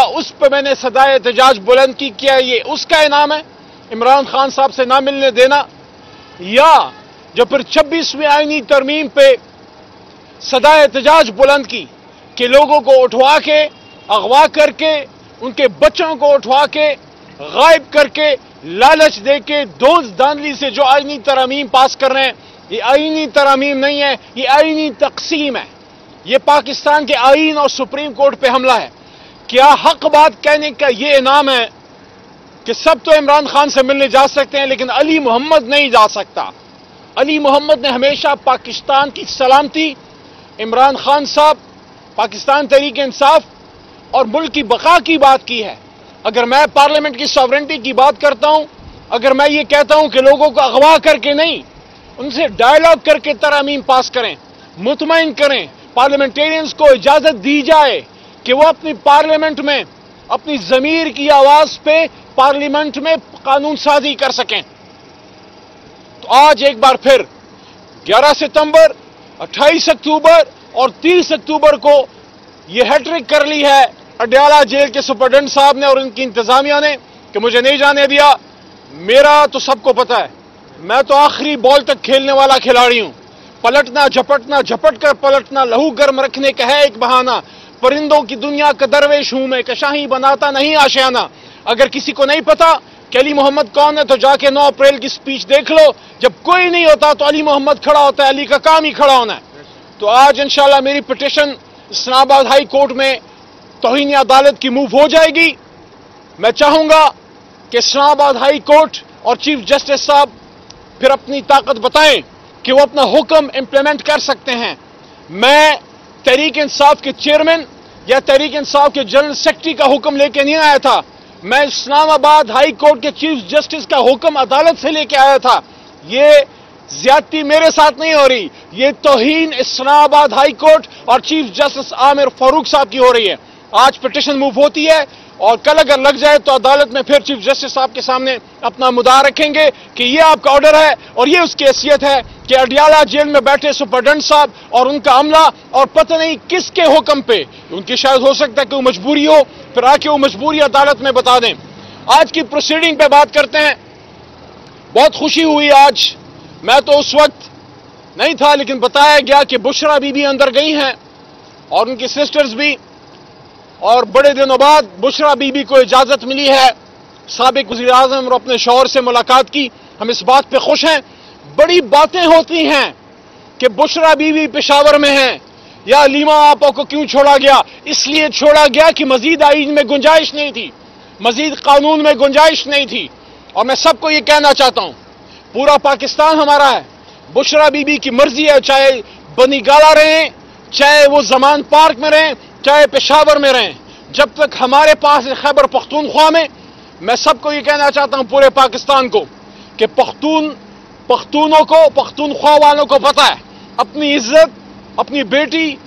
दिया उस पर मैंने सदाए एहतजाज बुलंद की, क्या ये उसका इनाम है? इमरान खान साहब से ना मिलने देना। या, जो फिर छब्बीसवीं आईनी तरमीम पे सदा एहतजाज बुलंद की, कि लोगों को उठवा के, अगवा करके, उनके बच्चों को उठवा के, गायब करके, लालच दे के, दोस्त दानली से जो आईनी तरमीम पास कर रहे हैं, ये आईनी तरमीम नहीं है, ये आईनी तकसीम है। ये पाकिस्तान के आइन और सुप्रीम कोर्ट पे हमला है। क्या हक बात कहने का ये इनाम है कि सब तो इमरान खान से मिलने जा सकते हैं, लेकिन अली मोहम्मद नहीं जा सकता। अली मोहम्मद ने हमेशा पाकिस्तान की सलामती, इमरान खान साहब, पाकिस्तान तहरीक इंसाफ और मुल्क की बका की बात की है। अगर मैं पार्लियामेंट की सॉवरेंटी की बात करता हूँ, अगर मैं ये कहता हूँ कि लोगों को अगवा करके नहीं, उनसे डायलॉग करके तरामीम पास करें मुतमिन करें पार्लियामेंटेरियंस को इजाज़त दी जाए कि वो अपनी पार्लियामेंट में, अपनी जमीर की आवाज़ पे पार्लियामेंट में कानून साजी कर सकें। तो आज एक बार फिर 11 सितंबर 28 अक्टूबर और 30 अक्टूबर को यह हैट्रिक कर ली है अडयाला जेल के सुपरडेंट साहब ने और उनकी इंतजामिया ने कि मुझे नहीं जाने दिया। मेरा तो सबको पता है, मैं तो आखिरी बॉल तक खेलने वाला खिलाड़ी हूँ। पलटना, झपटना झपट कर पलटना, लहू गर्म रखने का है एक बहाना। परिंदों की दुनिया का दरवेश हूँ मैं कशाही बनाता नहीं आशियाना। अगर किसी को नहीं पता कि अली मोहम्मद कौन है तो जाके 9 अप्रैल की स्पीच देख लो। जब कोई नहीं होता तो अली मोहम्मद खड़ा होता है, अली का काम ही खड़ा होना है। तो आज इंशाल्लाह मेरी पिटिशन इस्लामाबाद हाई कोर्ट में तोहिनी अदालत की मूव हो जाएगी। मैं चाहूँगा कि इस्लामाबाद हाई कोर्ट और चीफ जस्टिस साहब फिर अपनी ताकत बताएँ कि वो अपना हुक्म इंप्लीमेंट कर सकते हैं। मैं तहरीक इंसाफ के चेयरमैन या तहरीक इंसाफ के जनरल सेक्रेटरी का हुक्म लेके नहीं आया था। मैं इस्लामाबाद हाई कोर्ट के चीफ जस्टिस का हुक्म अदालत से लेके आया था। ये ज्यादती मेरे साथ नहीं हो रही। ये तोहीन इस्लामाबाद हाई कोर्ट और चीफ जस्टिस आमिर फारूक साहब की हो रही है। आज पिटिशन मूव होती है और कल अगर लग जाए तो अदालत में फिर चीफ जस्टिस साहब के सामने अपना मुद्दा रखेंगे कि ये आपका ऑर्डर है और ये उसकी हैसियत है। कि अडियाला जेल में बैठे सुपरडेंट साहब और उनका अमला और पता नहीं किसके हुक्म पे, उनकी शायद हो सकता है कि वो मजबूरी हो, फिर आके वो मजबूरी अदालत में बता दें। आज की प्रोसीडिंग पे बात करते हैं। बहुत खुशी हुई आज। मैं तो उस वक्त नहीं था, लेकिन बताया गया कि बुशरा बीबी अंदर गई हैं और उनकी सिस्टर्स भी। और बड़े दिनों बाद बुशरा बीबी को इजाज़त मिली है। सबक वजी अजम और अपने शोहर से मुलाकात की। हम इस बात पे खुश हैं बड़ी बातें होती हैं कि बुशरा बीवी पेशावर में है, या लीमा आपा को क्यों छोड़ा गया? इसलिए छोड़ा गया कि मजीद आइन में गुंजाइश नहीं थी, मजीद कानून में गुंजाइश नहीं थी। और मैं सबको ये कहना चाहता हूँ, पूरा पाकिस्तान हमारा है। बुशरा बीबी की मर्ज़ी है, चाहे बनी गाला रहें, चाहे वो जमान पार्क में रहें, चाहे पेशावर में रहें। जब तक हमारे पास खैबर पख्तूनख्वा में, मैं सबको ये कहना चाहता हूँ पूरे पाकिस्तान को कि पख्तून पख्तूनों को पख्तूनख्वा वालों को पता है। अपनी इज़्ज़त, अपनी बेटी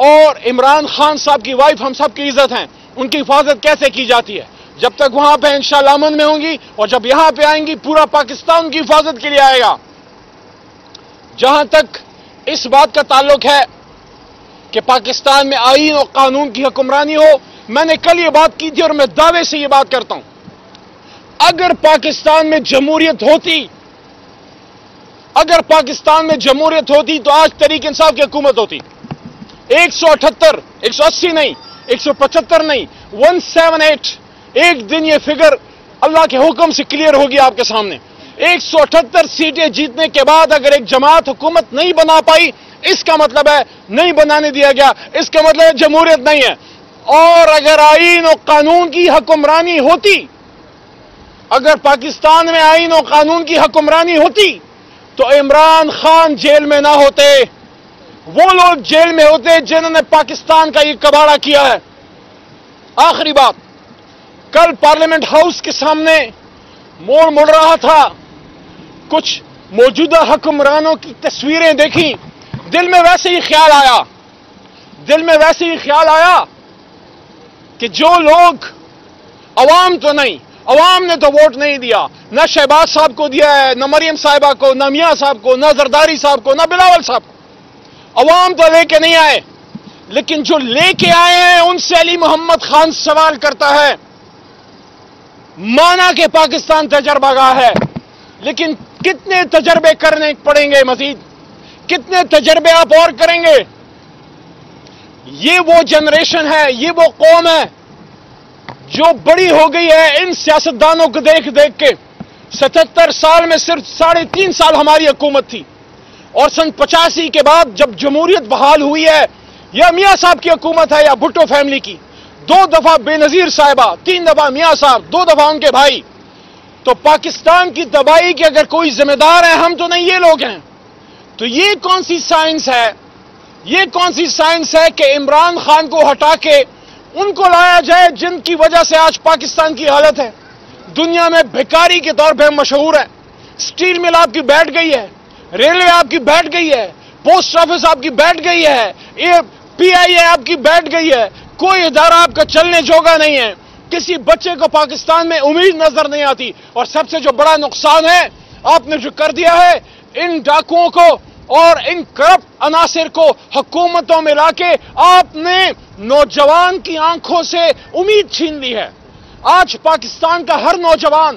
और इमरान खान साहब की वाइफ हम सब की इज़्ज़त हैं। उनकी हिफाजत कैसे की जाती है? जब तक वहाँ पे इंशाल्लाह अमन में होंगी और जब यहाँ पे आएँगी, पूरा पाकिस्तान की हिफाजत के लिए आएगा। जहाँ तक इस बात का ताल्लुक है कि पाकिस्तान में आइन और कानून की हुक्मरानी हो, मैंने कल ये बात की थी और मैं दावे से ये बात करता हूँ। अगर पाकिस्तान में जमहूरियत होती अगर पाकिस्तान में जमहूरियत होती तो आज तरीक इंसाफ की हुकूमत होती। एक सौ अठहत्तर, एक सौ अस्सी नहीं, एक सौ पचहत्तर नहीं वन सेवन एट एक दिन ये फिगर अल्लाह के हुक्म से क्लियर होगी आपके सामने। एक सौ अठहत्तर सीटें जीतने के बाद अगर एक जमात हुकूमत नहीं बना पाई, इसका मतलब है नहीं बनाने दिया गया, इसका मतलब है जमहूरियत नहीं है। और अगर आइन और कानून की हुक्मरानी होती, अगर पाकिस्तान में आइन और कानून की हुक्मरानी होती तो इमरान खान जेल में ना होते। वो लोग जेल में होते जिन्होंने पाकिस्तान का ये कबाड़ा किया है। आखिरी बात, कल पार्लियामेंट हाउस के सामने मोड़ मुड़ रहा था। कुछ मौजूदा हुक्मरानों की तस्वीरें देखी। दिल में वैसे ही ख्याल आया। दिल में वैसे ही ख्याल आया कि जो लोग अवाम तो नहीं अवाम ने तो वोट नहीं दिया। न शहबाज साहब को दिया है, न मरियम साहिबा को, न मियाँ साहब को, न जरदारी साहब को, न बिलावल साहब को। अवाम तो लेके नहीं आए। लेकिन जो लेके आए हैं, उनसे अली मोहम्मद खान सवाल करता है, माना कि पाकिस्तान तजर्बागाह है। लेकिन कितने तजर्बे करने पड़ेंगे मजीद? कितने तजर्बे आप और करेंगे? ये वो जनरेशन है, ये वो कौम है जो बड़ी हो गई है इन सियासतदानों को देख देख के। सतहत्तर साल में सिर्फ़ साढ़े तीन साल हमारी हुकूमत थी। और सन पचासी के बाद जब जमहूरियत बहाल हुई है या मियाँ साहब की हुकूमत है या भुट्टो फैमिली की? दो दफ़ा बेनजीर साहिबा, तीन दफ़ा मियाँ साहब, दो दफ़ा उनके भाई। तो पाकिस्तान की तबाही के अगर कोई जिम्मेदार है, हम तो नहीं, ये लोग हैं। तो ये कौन सी साइंस है? ये कौन सी साइंस है कि इमरान खान को हटा के उनको लाया जाए जिनकी वजह से आज पाकिस्तान की हालत है। दुनिया में भिकारी के तौर पर मशहूर है। स्टील मिल आपकी बैठ गई है, रेलवे आपकी बैठ गई है, पोस्ट ऑफ़िस आपकी बैठ गई है, ये पीआईए आपकी बैठ गई है, कोई इदारा आपका चलने जोगा नहीं है। किसी बच्चे को पाकिस्तान में उम्मीद नज़र नहीं आती। और सबसे जो बड़ा नुकसान है, आपने जो कर दिया है, इन डाकुओं को और इन करप्ट अनासर को हुकूमतों में लाके आपने नौजवान की आँखों से उम्मीद छीन ली है। आज पाकिस्तान का हर नौजवान